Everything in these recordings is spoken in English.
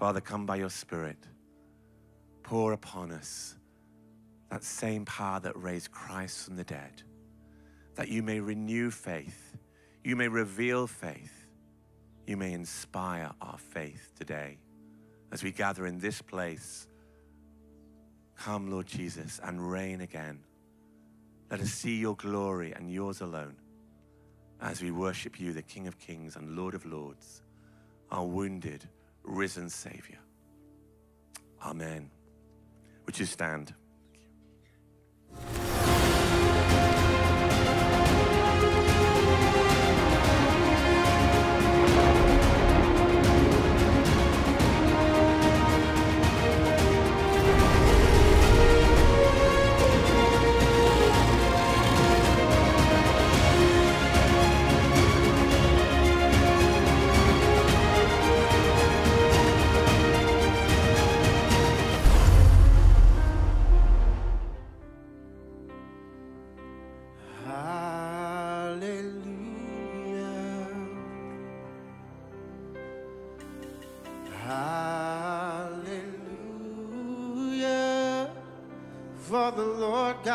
Father, come by your Spirit. Pour upon us that same power that raised Christ from the dead, that you may renew faith, you may reveal faith, you may inspire our faith today as we gather in this place. Come, Lord Jesus, and reign again. Let us see your glory and yours alone as we worship you, the King of Kings and Lord of Lords, our wounded, risen Savior. Amen. Would you stand?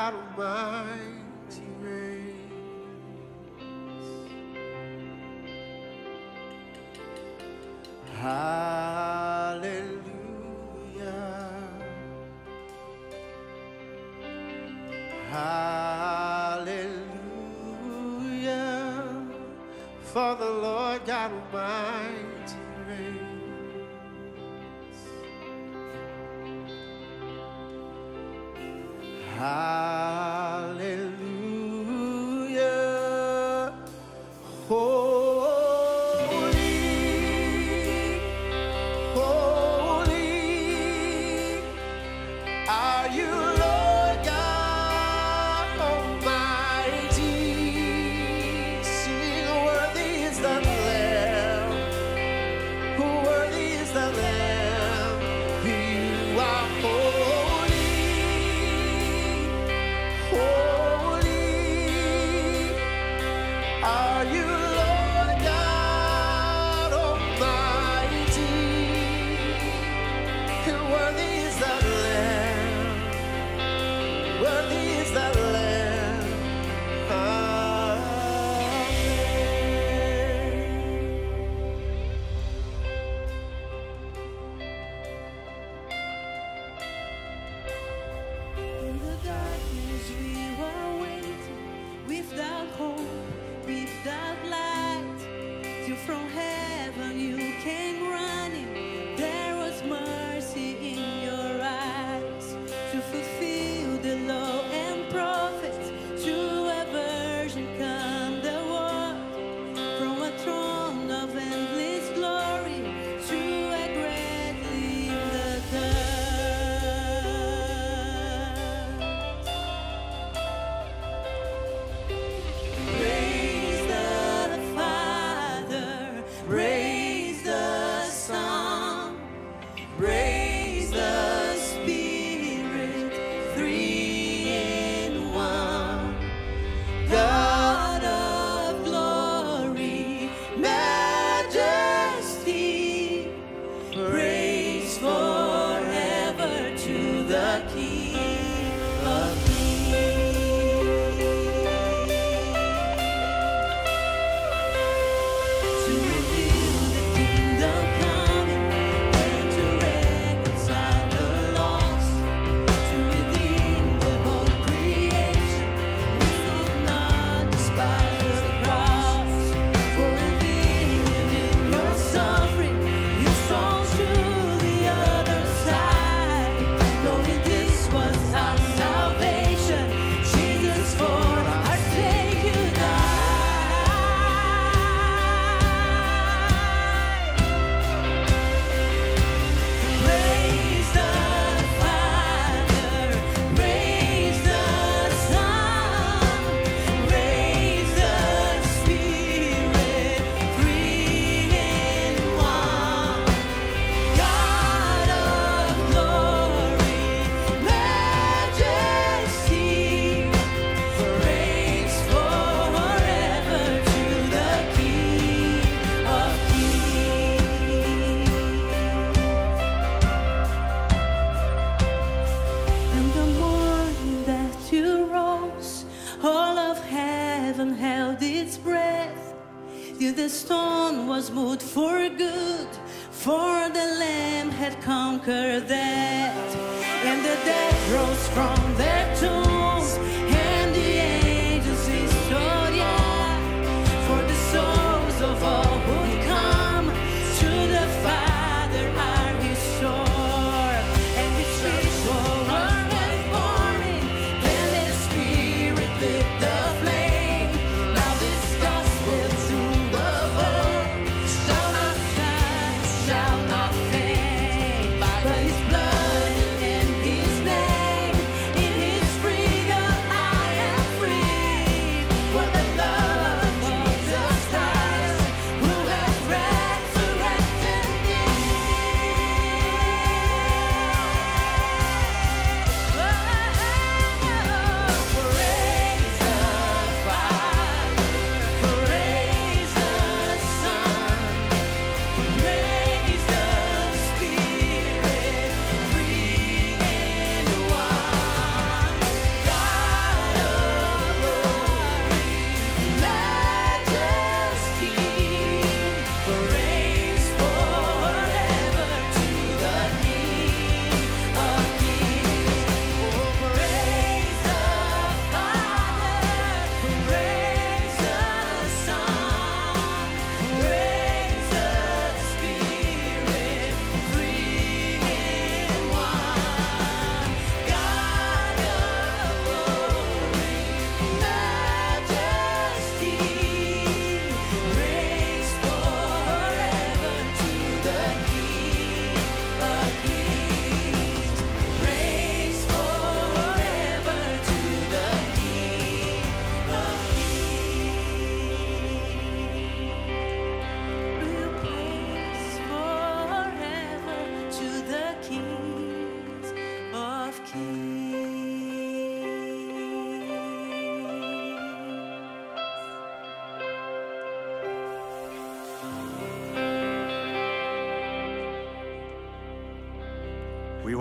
Lord God Almighty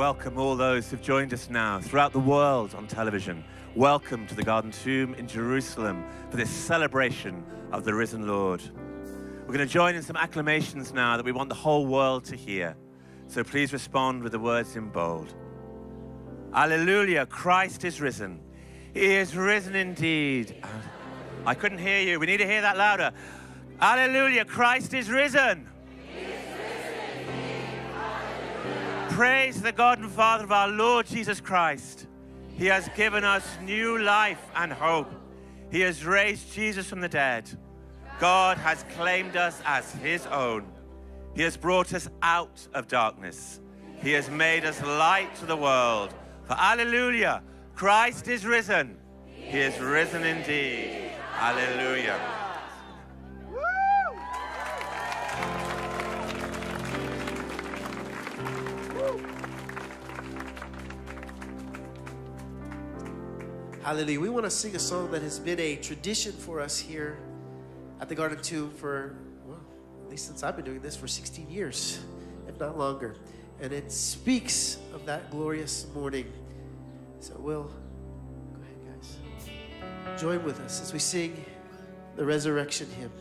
welcome all those who've joined us now throughout the world on television. Welcome to the Garden Tomb in Jerusalem for this celebration of the risen Lord. We're going to join in some acclamations now that we want the whole world to hear. So please respond with the words in bold. Alleluia, Christ is risen. He is risen indeed. I couldn't hear you. We need to hear that louder. Alleluia, Christ is risen. Praise the God and Father of our Lord Jesus Christ. He has given us new life and hope. He has raised Jesus from the dead. God has claimed us as His own. He has brought us out of darkness. He has made us light to the world. For Alleluia, Christ is risen. He is risen indeed. Alleluia. Hallelujah. We want to sing a song that has been a tradition for us here at the Garden Tomb for, well, at least since I've been doing this for 16 years, if not longer. And it speaks of that glorious morning. So we'll go ahead, guys. Join with us as we sing the resurrection hymn.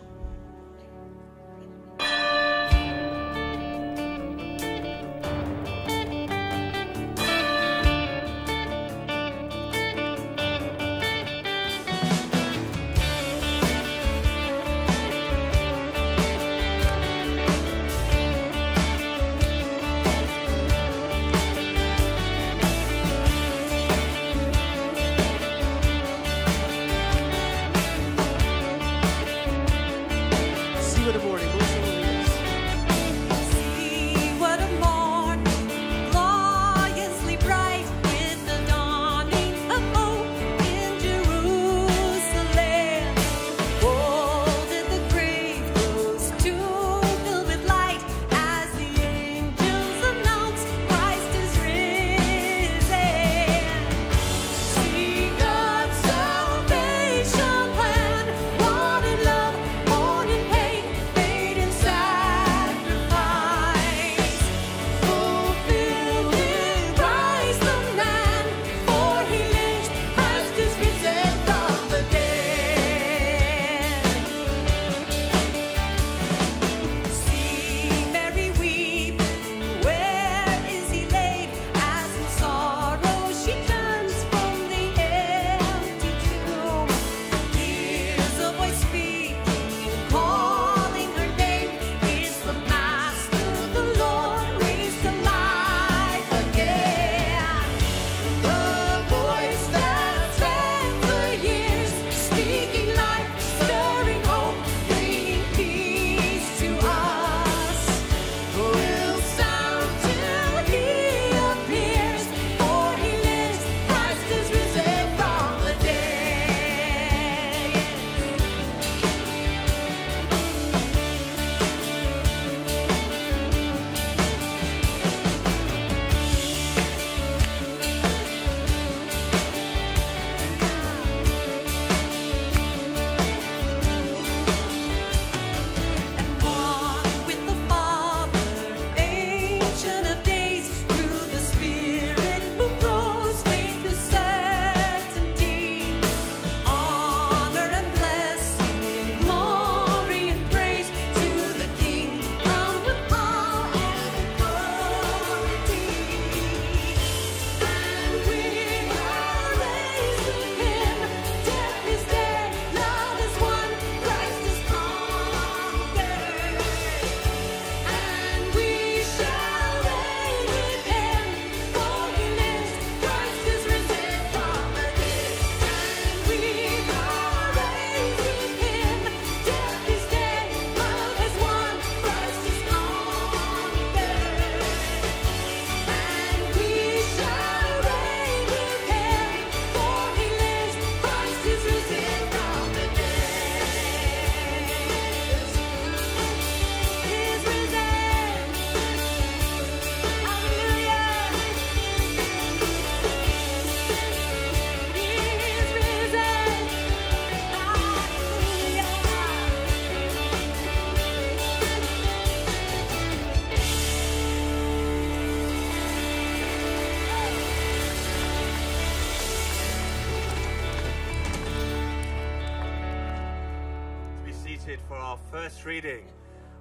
First reading.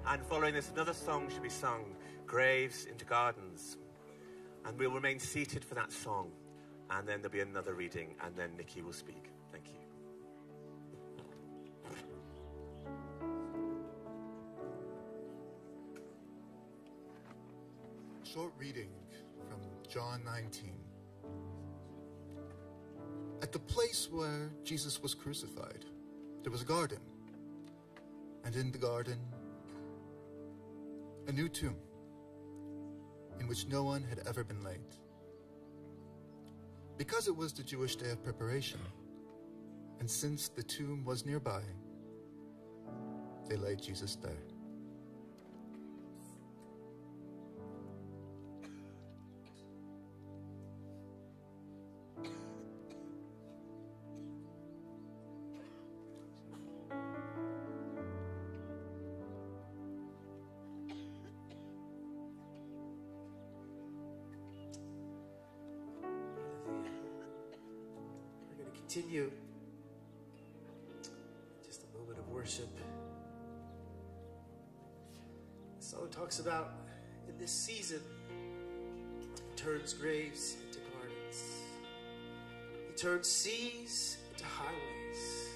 And following this, another song should be sung Graves into Gardens. And we'll remain seated for that song. And then there'll be another reading, and then Nicky will speak. Thank you. Short reading from John 19. At the place where Jesus was crucified, there was a garden. And in the garden, a new tomb in which no one had ever been laid. Because it was the Jewish day of preparation, and since the tomb was nearby, they laid Jesus there. Continue. Just a moment of worship. The song talks about in this season, turns graves into gardens, he turns seas into highways,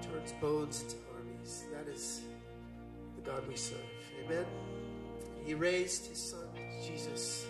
he turns bones into armies. That is the God we serve. Amen. He raised his son, Jesus,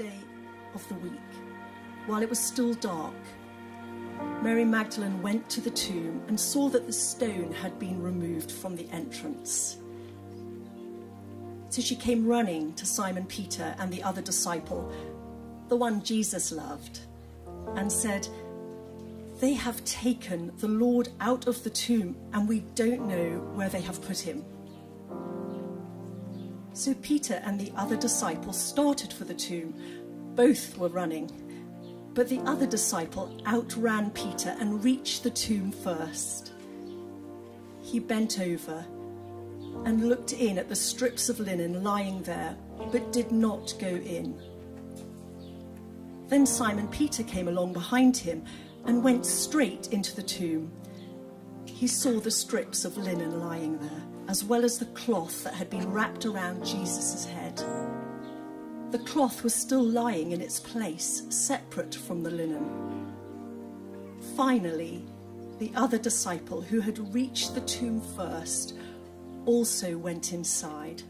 day of the week, while it was still dark, Mary Magdalene went to the tomb and saw that the stone had been removed from the entrance. So she came running to Simon Peter and the other disciple, the one Jesus loved, and said, They have taken the Lord out of the tomb, and we don't know where they have put him. So Peter and the other disciple started for the tomb. Both were running. But the other disciple outran Peter and reached the tomb first. He bent over and looked in at the strips of linen lying there, but did not go in. Then Simon Peter came along behind him and went straight into the tomb. He saw the strips of linen lying there, as well as the cloth that had been wrapped around Jesus' head. The cloth was still lying in its place, separate from the linen. Finally, the other disciple who had reached the tomb first also went inside.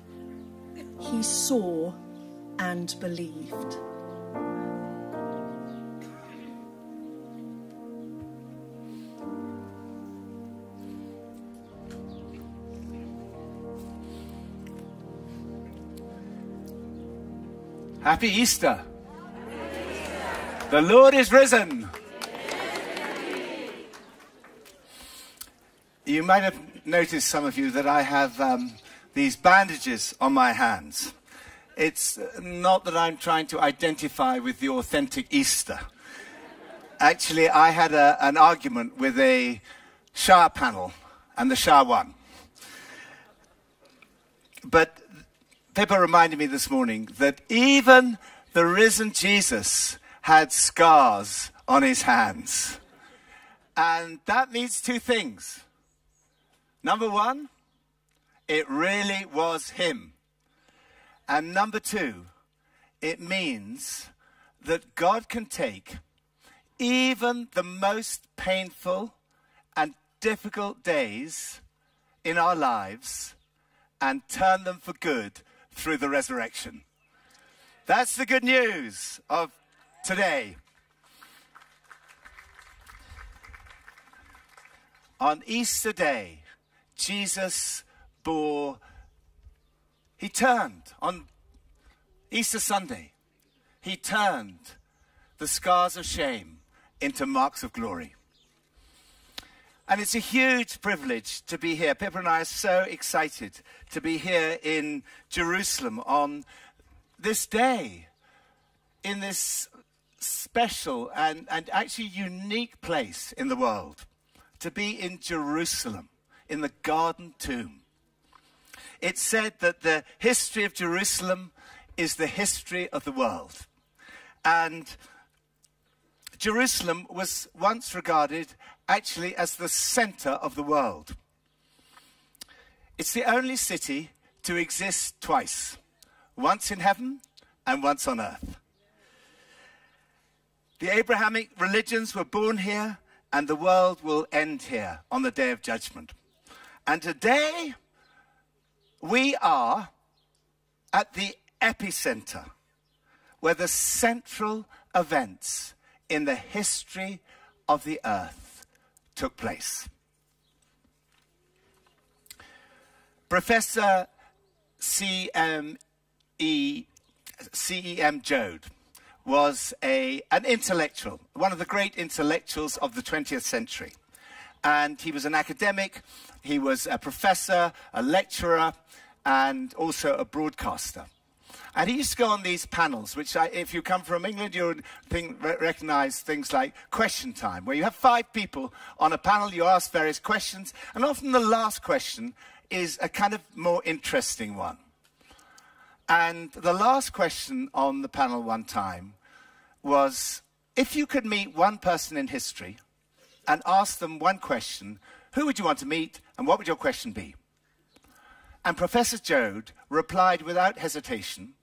He saw and believed. Happy Easter. The Lord is risen. You might have noticed, some of you, that I have um, these bandages on my hands. It's not that I'm trying to identify with the authentic Easter. Actually, I had a, an argument with a shower panel, and the shower won. But Pippa reminded me this morning that even the risen Jesus had scars on his hands. And that means two things. Number one, it really was him. And number two, it means that God can take even the most painful and difficult days in our lives and turn them for good through the resurrection. That's the good news of today. On Easter Day, Jesus bore, he turned on Easter Sunday, he turned the scars of shame into marks of glory. And it's a huge privilege to be here. Pippa and I are so excited to be here in Jerusalem on this day, in this special and, and actually unique place in the world, to be in Jerusalem, in the Garden Tomb. It's said that the history of Jerusalem is the history of the world. And Jerusalem was once regarded actually as the center of the world. It's the only city to exist twice once in heaven and once on earth. The Abrahamic religions were born here, and the world will end here on the day of judgment. And today, we are at the epicenter where the central events in the history of the earth took place. Professor C.M. E. C.E.M. Joad was a, an intellectual, one of the great intellectuals of the 20th century. And he was an academic, he was a professor, a lecturer, and also a broadcaster. And he used to go on these panels, which I, if you come from England, you would think, recognize things like question time, where you have five people on a panel, you ask various questions, and often the last question is a kind of more interesting one. And the last question on the panel one time was if you could meet one person in history and ask them one question, who would you want to meet and what would your question be? And Professor Joad replied without hesitation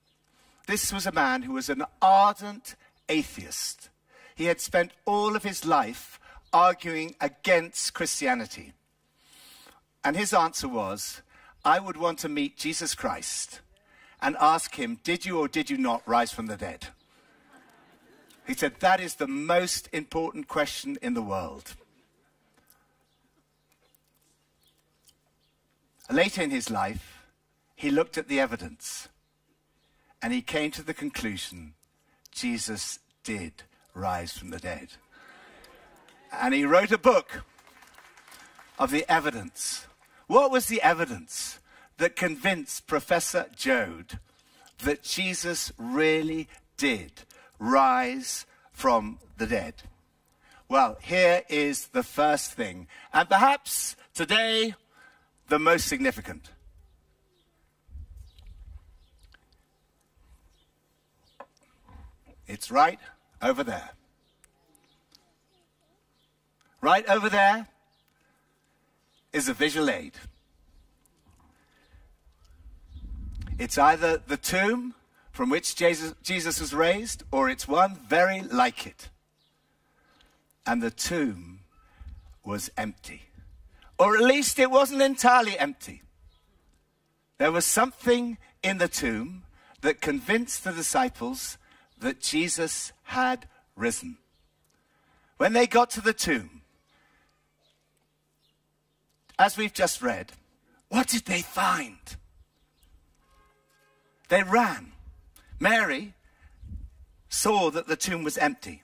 this was a man who was an ardent atheist. He had spent all of his life arguing against Christianity. And his answer was, I would want to meet Jesus Christ and ask him, Did you or did you not rise from the dead? He said, That is the most important question in the world. Later in his life, he looked at the evidence and he came to the conclusion Jesus did rise from the dead. And he wrote a book of the evidence. What was the evidence that convinced Professor Joad that Jesus really did rise from the dead? Well, here is the first thing, and perhaps today the most significant. It's right over there. Right over there is a visual aid. It's either the tomb from which Jesus, Jesus was raised, or it's one very like it. And the tomb was empty. Or at least it wasn't entirely empty. There was something in the tomb that convinced the disciples that Jesus had risen. When they got to the tomb, as we've just read, what did they find? They ran. Mary saw that the tomb was empty,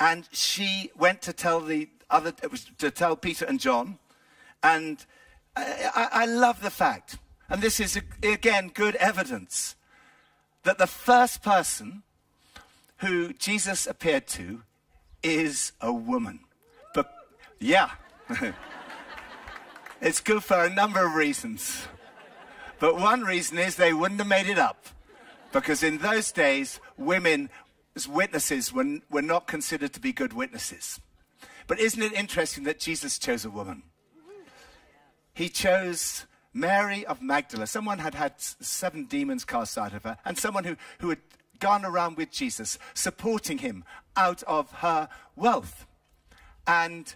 and she went to tell the other, to tell Peter and John. And I, I, I love the fact, and this is again good evidence, that the first person who Jesus appeared to is a woman. But yeah, it's good for a number of reasons. But one reason is they wouldn't have made it up. Because in those days, women as witnesses were, were not considered to be good witnesses. But isn't it interesting that Jesus chose a woman? He chose Mary of Magdala. Someone had had seven demons cast out of her, and someone who, who had gone around with Jesus, supporting him out of her wealth. And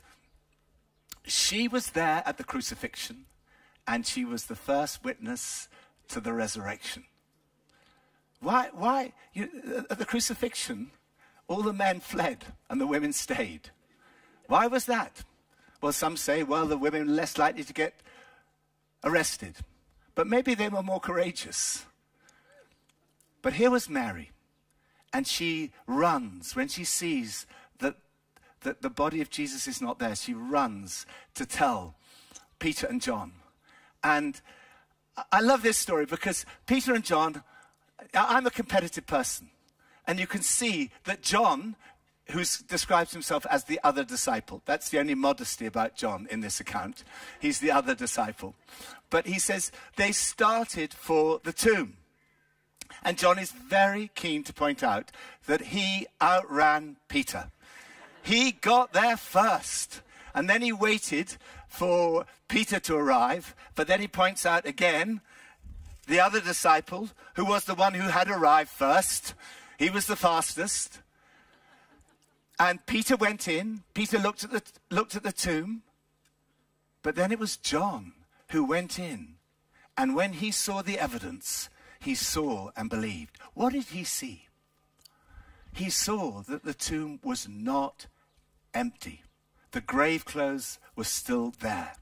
she was there at the crucifixion, and she was the first witness to the resurrection. Why? Why? You, at the crucifixion, all the men fled and the women stayed. Why was that? Well, some say, well, the women were less likely to get arrested. But maybe they were more courageous. But here was Mary, and she runs when she sees that, that the body of Jesus is not there. She runs to tell Peter and John. And I love this story because Peter and John, I'm a competitive person. And you can see that John, who describes himself as the other disciple, that's the only modesty about John in this account. He's the other disciple. But he says they started for the tomb. And John is very keen to point out that he outran Peter. He got there first. And then he waited for Peter to arrive. But then he points out again the other disciple, who was the one who had arrived first. He was the fastest. And Peter went in. Peter looked at the, looked at the tomb. But then it was John who went in. And when he saw the evidence, he saw and believed. What did he see? He saw that the tomb was not empty. The grave clothes were still there.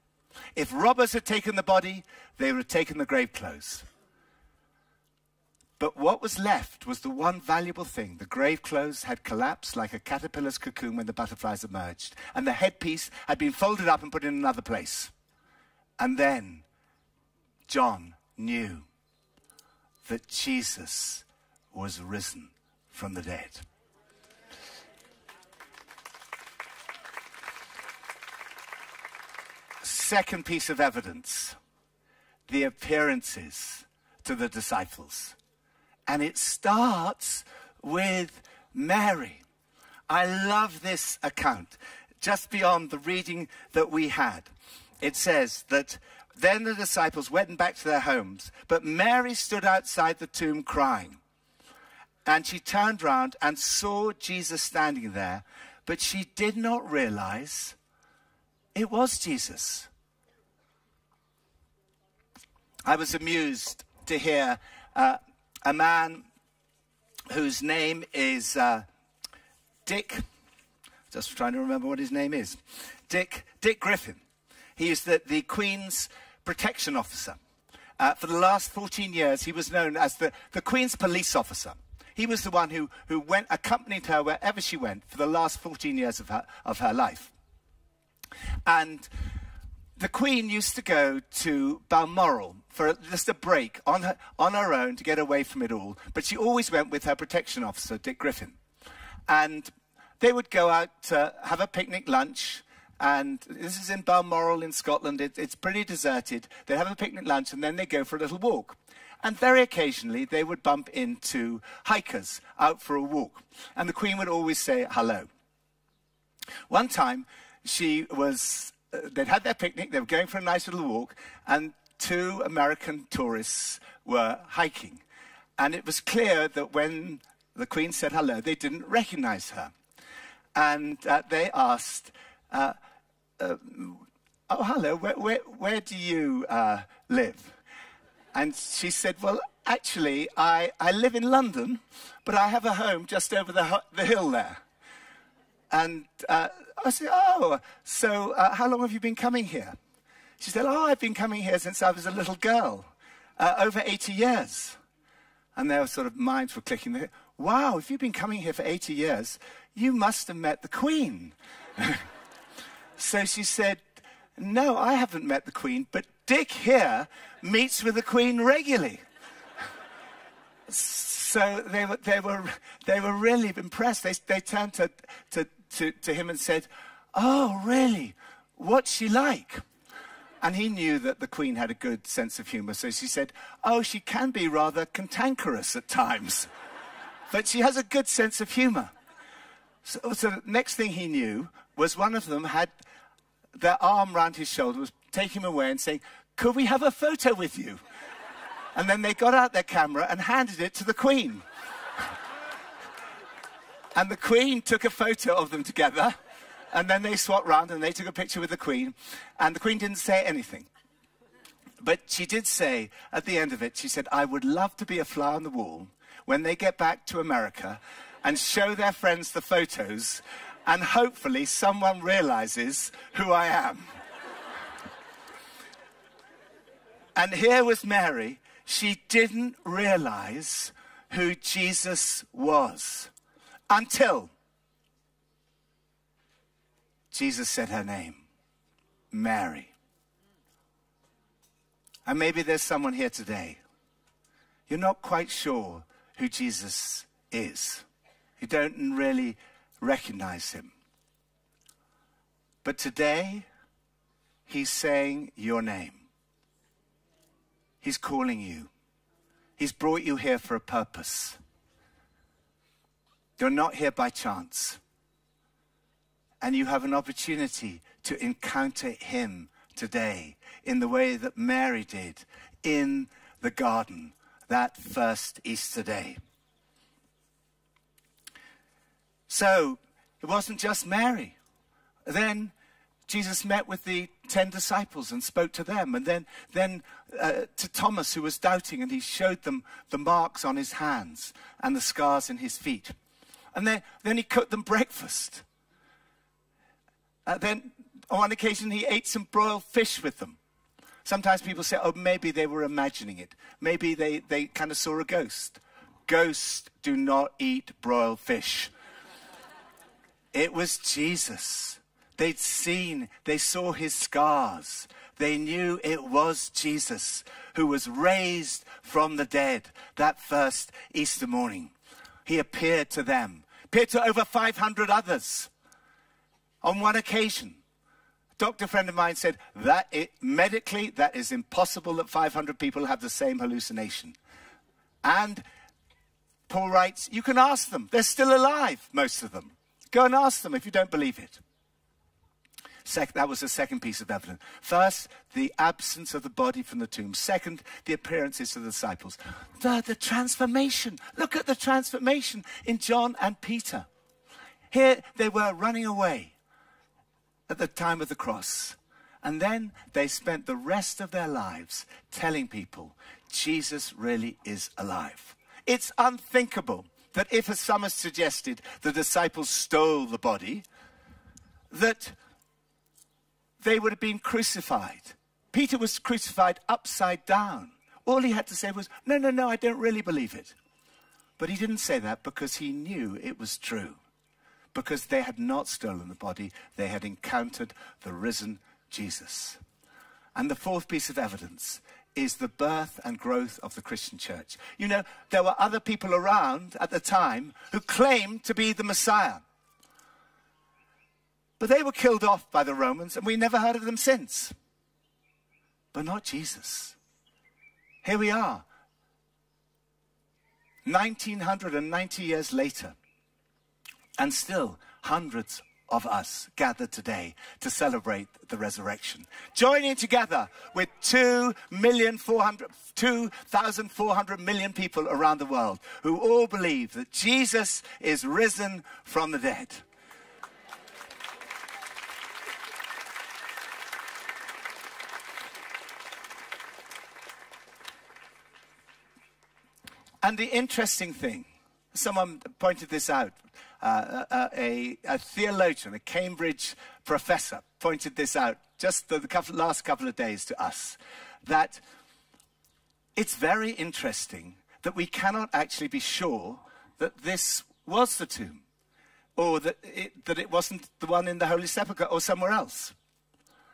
If robbers had taken the body, they would have taken the grave clothes. But what was left was the one valuable thing. The grave clothes had collapsed like a caterpillar's cocoon when the butterflies emerged, and the headpiece had been folded up and put in another place. And then John knew that Jesus was risen from the dead. Second piece of evidence the appearances to the disciples. And it starts with Mary. I love this account, just beyond the reading that we had. It says that then the disciples went back to their homes, but Mary stood outside the tomb crying. And she turned round and saw Jesus standing there, but she did not realize it was Jesus. I was amused to hear uh, a man whose name is uh, Dick. Just trying to remember what his name is. Dick, Dick Griffin. He is the, the Queen's protection officer. Uh, for the last 14 years, he was known as the, the Queen's police officer. He was the one who, who went, accompanied her wherever she went for the last 14 years of her, of her life. And the Queen used to go to Balmoral for just a break on her, on her own to get away from it all. But she always went with her protection officer, Dick Griffin. And they would go out to have a picnic lunch. And this is in Balmoral in Scotland. It, it's pretty deserted. They have a picnic lunch and then they go for a little walk. And very occasionally they would bump into hikers out for a walk. And the Queen would always say hello. One time she was, uh, they'd had their picnic, they were going for a nice little walk, and two American tourists were hiking. And it was clear that when the Queen said hello, they didn't recognize her. And uh, they asked, uh, uh, Oh, hello, where, where, where do you uh, live? And she said, Well, actually, I, I live in London, but I have a home just over the, the hill there. And uh, I said, Oh, so uh, how long have you been coming here? She said, Oh, I've been coming here since I was a little girl, uh, over 80 years. And their sort of minds were clicking. Wow, if you've been coming here for 80 years, you must have met the Queen. so she said, No, I haven't met the Queen, but Dick here meets with the Queen regularly. so they were, they were, they were really impressed. They, they turned to, to, to, to him and said, Oh, really? What's she like? And he knew that the Queen had a good sense of humor. So she said, Oh, she can be rather cantankerous at times, but she has a good sense of humor. So, so the next thing he knew was one of them had their arm round his shoulder, was taking him away and saying, Could we have a photo with you? And then they got out their camera and handed it to the Queen. and the Queen took a photo of them together. And then they swapped round and they took a picture with the Queen. And the Queen didn't say anything. But she did say at the end of it, she said, I would love to be a fly on the wall when they get back to America and show their friends the photos. And hopefully someone realizes who I am. and here was Mary. She didn't realize who Jesus was until Jesus said her name, Mary. And maybe there's someone here today. You're not quite sure who Jesus is. You don't really recognize him. But today, he's saying your name. He's calling you. He's brought you here for a purpose. You're not here by chance and you have an opportunity to encounter him today in the way that Mary did in the garden that first Easter day. So it wasn't just Mary. Then Jesus met with the ten disciples and spoke to them, and then, then uh, to Thomas, who was doubting, and he showed them the marks on his hands and the scars in his feet. And then, then he cooked them breakfast. Uh, then on one occasion, he ate some broiled fish with them. Sometimes people say, oh, maybe they were imagining it. Maybe they, they kind of saw a ghost. Ghosts do not eat broiled fish. It was Jesus. They'd seen, they saw his scars. They knew it was Jesus who was raised from the dead that first Easter morning. He appeared to them, appeared to over 500 others. On one occasion, a doctor friend of mine said that it, medically that is impossible that 500 people have the same hallucination. And Paul writes, you can ask them. They're still alive, most of them. Go and ask them if you don't believe it. Sec- that was the second piece of evidence. First, the absence of the body from the tomb. Second, the appearances to the disciples. Third, the transformation. Look at the transformation in John and Peter. Here they were running away at the time of the cross. And then they spent the rest of their lives telling people Jesus really is alive. It's unthinkable that if, as some have suggested, the disciples stole the body, that they would have been crucified. Peter was crucified upside down. All he had to say was, No, no, no, I don't really believe it. But he didn't say that because he knew it was true. Because they had not stolen the body, they had encountered the risen Jesus. And the fourth piece of evidence is the birth and growth of the Christian church. You know, there were other people around at the time who claimed to be the Messiah. But they were killed off by the Romans, and we never heard of them since. But not Jesus. Here we are, 1990 years later, and still hundreds of us gathered today to celebrate the resurrection. Joining together with 2,400 million people around the world who all believe that Jesus is risen from the dead. And the interesting thing, someone pointed this out, uh, uh, a, a, theologian, a Cambridge professor, pointed this out just the, the couple, last couple of days to us, that it's very interesting that we cannot actually be sure that this was the tomb, or that it, that it wasn't the one in the Holy Sepulchre or somewhere else.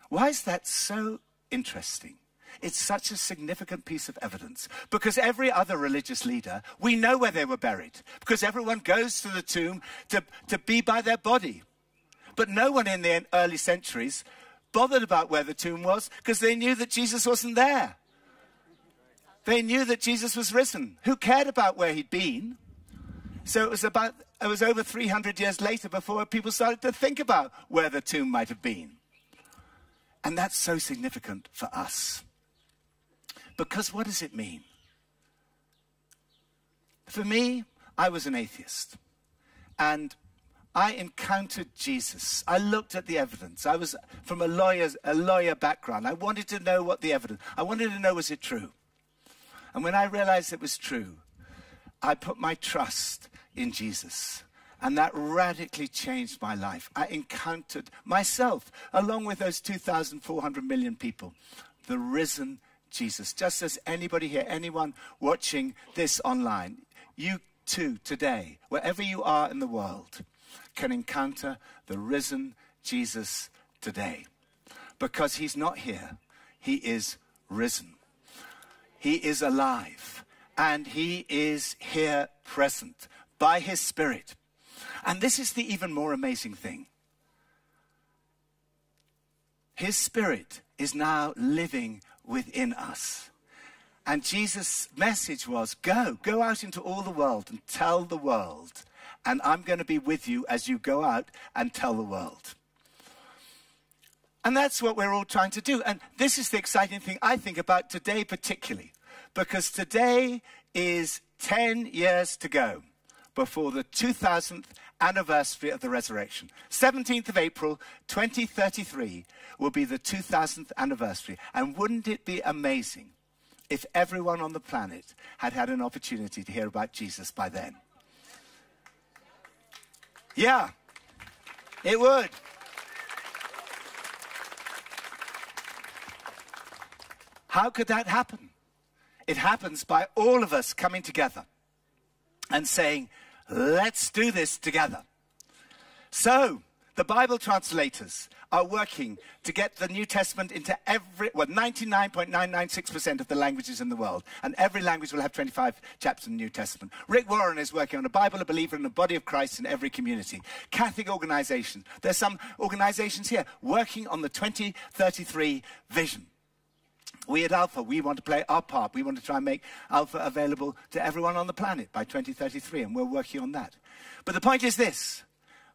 Why is that so interesting? It's such a significant piece of evidence because every other religious leader, we know where they were buried because everyone goes to the tomb to, to be by their body. But no one in the early centuries bothered about where the tomb was because they knew that Jesus wasn't there. They knew that Jesus was risen. Who cared about where he'd been? So it was about it was over 300 years later before people started to think about where the tomb might have been. And that's so significant for us. Because what does it mean? For me, I was an atheist. And I encountered Jesus. I looked at the evidence. I was from a lawyer's, a lawyer background. I wanted to know what the evidence. I wanted to know was it true. And when I realized it was true, I put my trust in Jesus. And that radically changed my life. I encountered myself, along with those 2,400 million people, the risen Jesus. Just as anybody here, anyone watching this online, you too today, wherever you are in the world, can encounter the risen Jesus today. Because he's not here, he is risen. He is alive and he is here present by his Spirit. And this is the even more amazing thing. His Spirit is now living within us. And Jesus' message was go, go out into all the world and tell the world. And I'm going to be with you as you go out and tell the world. And that's what we're all trying to do. And this is the exciting thing I think about today, particularly, because today is 10 years to go before the 2000th anniversary of the resurrection. 17th of April 2033 will be the 2000th anniversary. And wouldn't it be amazing if everyone on the planet had had an opportunity to hear about Jesus by then? Yeah, it would. How could that happen? It happens by all of us coming together and saying, Let's do this together. So, the Bible translators are working to get the New Testament into every, well, 99.996% of the languages in the world. And every language will have 25 chapters in the New Testament. Rick Warren is working on a Bible, a believer, and a body of Christ in every community. Catholic organizations. There's some organizations here working on the 2033 vision. We at Alpha, we want to play our part. We want to try and make Alpha available to everyone on the planet by 2033, and we're working on that. But the point is this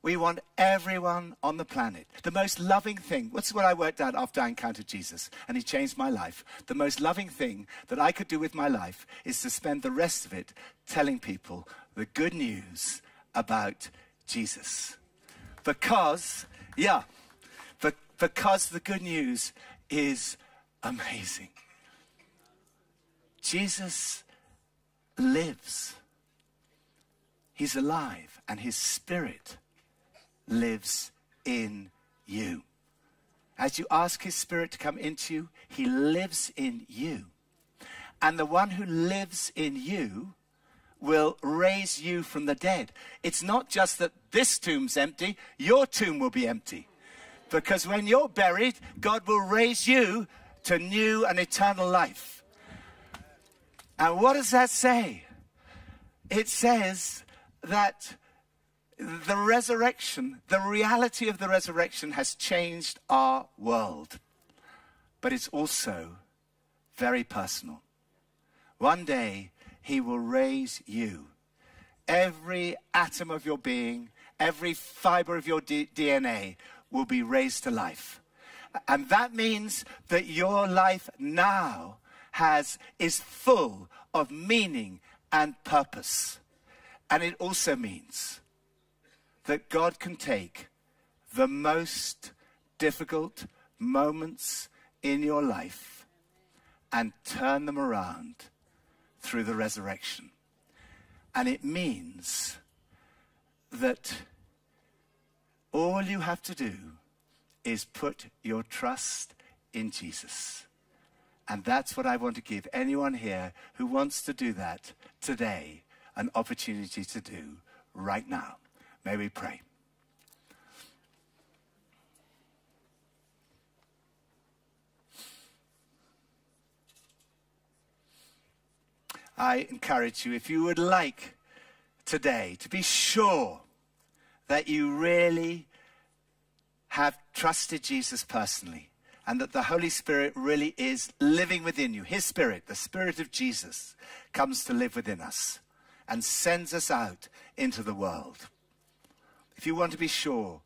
we want everyone on the planet. The most loving thing, what's what I worked out after I encountered Jesus, and he changed my life. The most loving thing that I could do with my life is to spend the rest of it telling people the good news about Jesus. Because, yeah, because the good news is amazing. Jesus lives. He's alive and his spirit lives in you. As you ask his spirit to come into you, he lives in you. And the one who lives in you will raise you from the dead. It's not just that this tomb's empty, your tomb will be empty. Because when you're buried, God will raise you to new and eternal life. And what does that say? It says that the resurrection, the reality of the resurrection has changed our world. But it's also very personal. One day, he will raise you. Every atom of your being, every fiber of your D- DNA will be raised to life. And that means that your life now has, is full of meaning and purpose. And it also means that God can take the most difficult moments in your life and turn them around through the resurrection. And it means that all you have to do is put your trust in Jesus. And that's what I want to give anyone here who wants to do that today an opportunity to do right now. May we pray. I encourage you, if you would like today to be sure that you really have trusted Jesus personally and that the Holy Spirit really is living within you. His Spirit, the Spirit of Jesus, comes to live within us and sends us out into the world. If you want to be sure,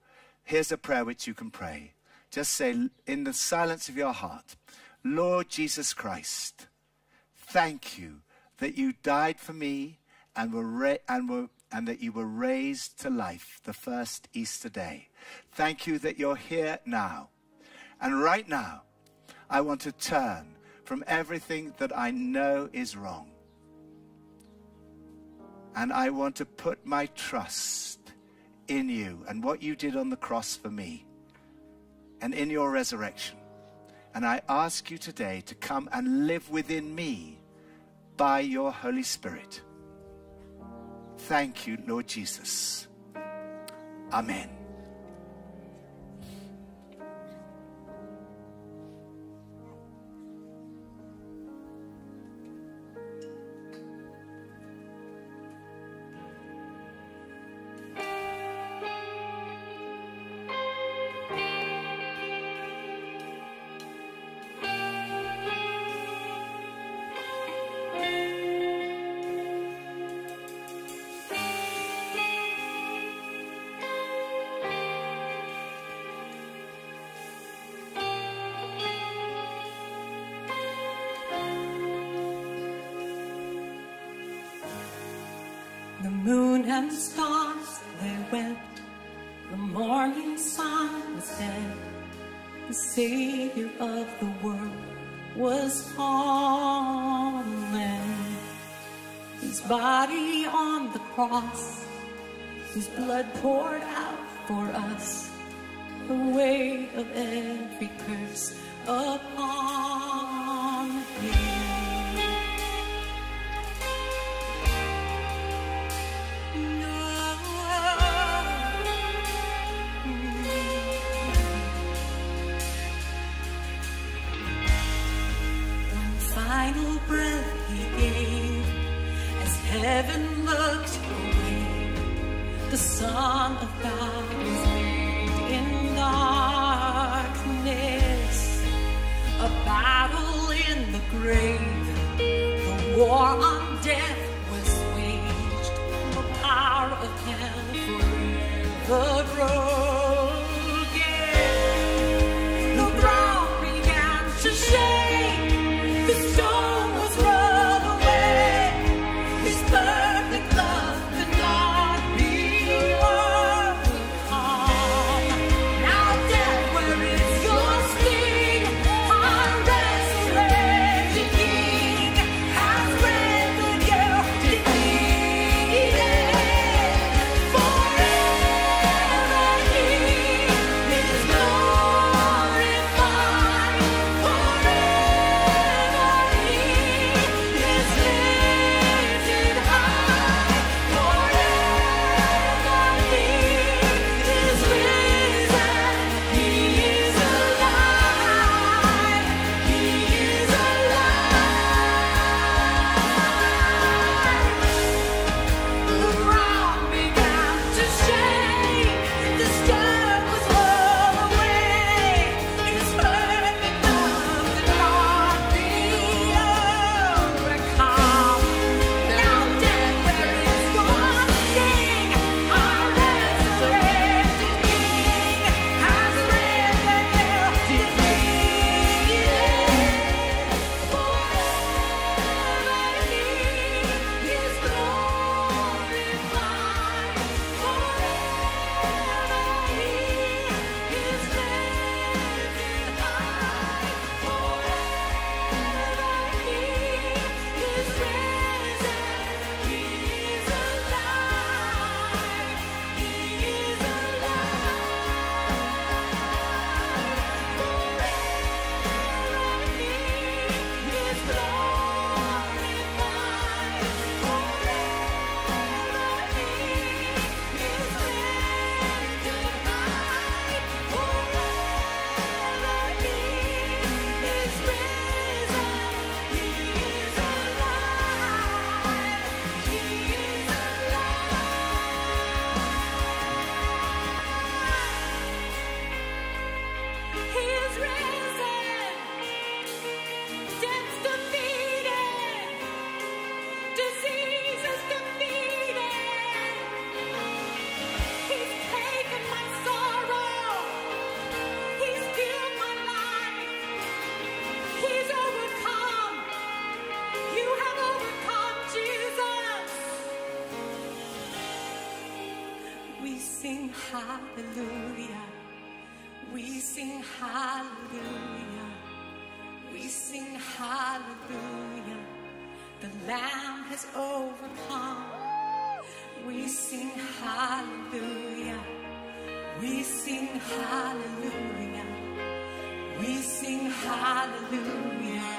here's a prayer which you can pray. Just say in the silence of your heart, Lord Jesus Christ, thank you that you died for me and were, and were and that you were raised to life the first Easter day. Thank you that you're here now. And right now, I want to turn from everything that I know is wrong. And I want to put my trust in you and what you did on the cross for me and in your resurrection. And I ask you today to come and live within me by your Holy Spirit. Thank you, Lord Jesus. Amen. And the stars, they wept. The morning sun was dead. The Savior of the world was fallen. His body on the cross, His blood poured out for us. The weight of every curse upon Lamb has overcome. We sing hallelujah. We sing hallelujah. We sing hallelujah.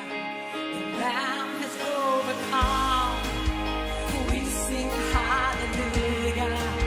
The Lamb has overcome. We sing hallelujah.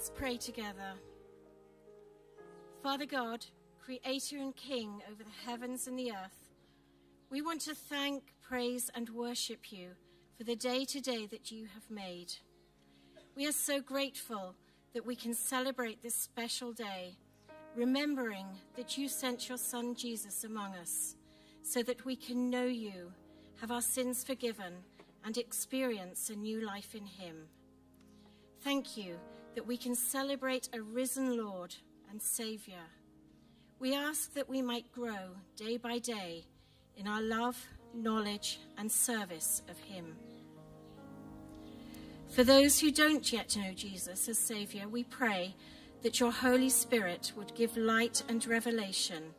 Let's pray together. Father God, creator and king over the heavens and the earth, we want to thank, praise, and worship you for the day today that you have made. We are so grateful that we can celebrate this special day, remembering that you sent your son Jesus among us so that we can know you, have our sins forgiven, and experience a new life in him. Thank you that we can celebrate a risen Lord and Savior. We ask that we might grow day by day in our love, knowledge, and service of Him. For those who don't yet know Jesus as Savior, we pray that your Holy Spirit would give light and revelation,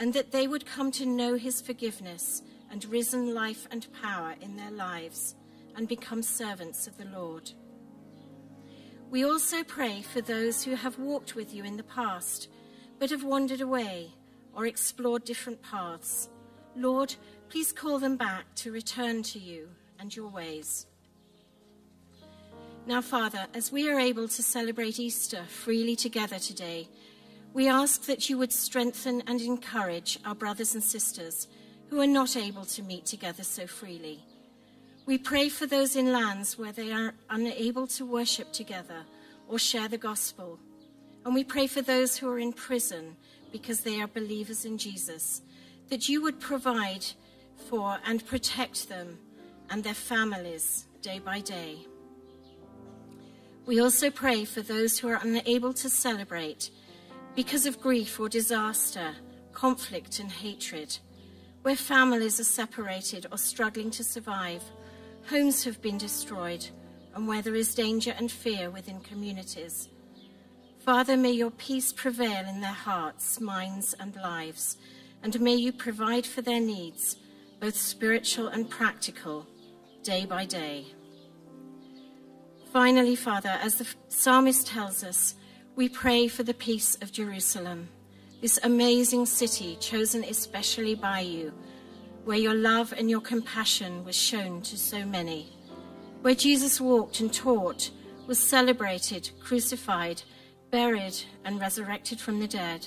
and that they would come to know His forgiveness and risen life and power in their lives and become servants of the Lord. We also pray for those who have walked with you in the past, but have wandered away or explored different paths. Lord, please call them back to return to you and your ways. Now, Father, as we are able to celebrate Easter freely together today, we ask that you would strengthen and encourage our brothers and sisters who are not able to meet together so freely. We pray for those in lands where they are unable to worship together or share the gospel. And we pray for those who are in prison because they are believers in Jesus, that you would provide for and protect them and their families day by day. We also pray for those who are unable to celebrate because of grief or disaster, conflict and hatred, where families are separated or struggling to survive, homes have been destroyed, and where there is danger and fear within communities. Father, may your peace prevail in their hearts, minds, and lives, and may you provide for their needs, both spiritual and practical, day by day. Finally, Father, as the psalmist tells us, we pray for the peace of Jerusalem, this amazing city chosen especially by you, where your love and your compassion was shown to so many, where Jesus walked and taught, was celebrated, crucified, buried, and resurrected from the dead,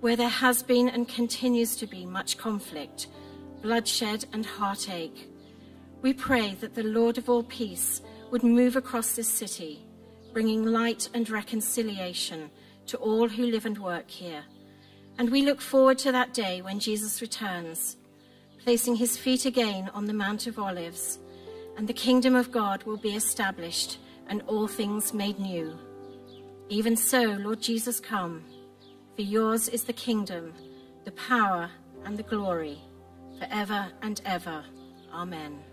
where there has been and continues to be much conflict, bloodshed, and heartache. We pray that the Lord of all peace would move across this city, bringing light and reconciliation to all who live and work here. And we look forward to that day when Jesus returns, placing his feet again on the Mount of Olives, and the kingdom of God will be established and all things made new. Even so, Lord Jesus, come, for yours is the kingdom, the power, and the glory, forever and ever. Amen.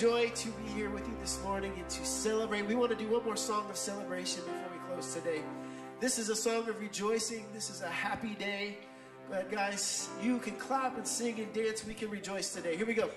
Joy to be here with you this morning and to celebrate. We want to do one more song of celebration before we close today. This is a song of rejoicing. This is a happy day. But guys, you can clap and sing and dance. We can rejoice today. Here we go.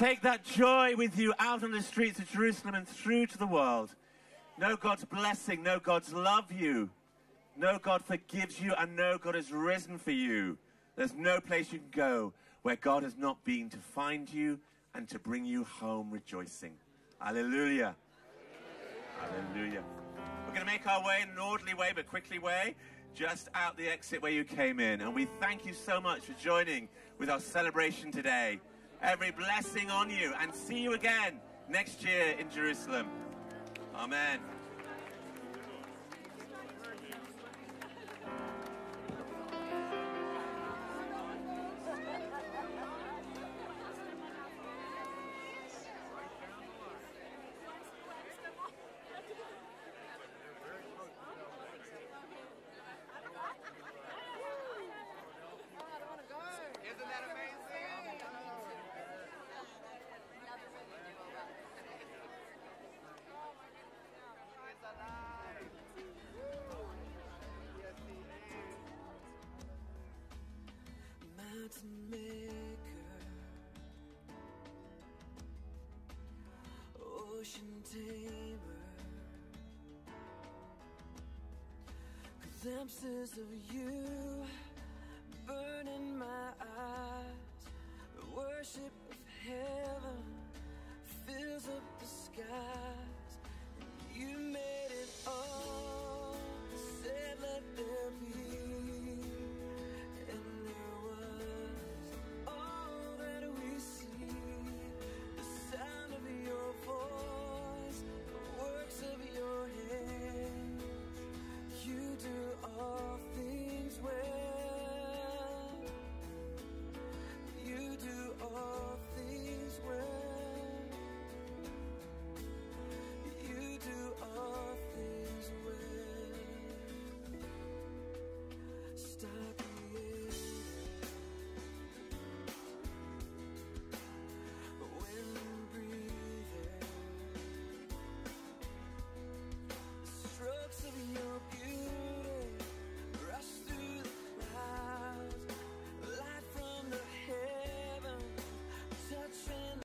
Take that joy with you out on the streets of Jerusalem and through to the world. Know God's blessing, know God's love you. Know God forgives you and know God has risen for you. There's no place you can go where God has not been to find you and to bring you home rejoicing. Hallelujah. Hallelujah. We're going to make our way in an orderly way, but quickly way, just out the exit where you came in. And we thank you so much for joining with our celebration today. Every blessing on you, and see you again next year in Jerusalem. Amen. Tamer, glimpses of you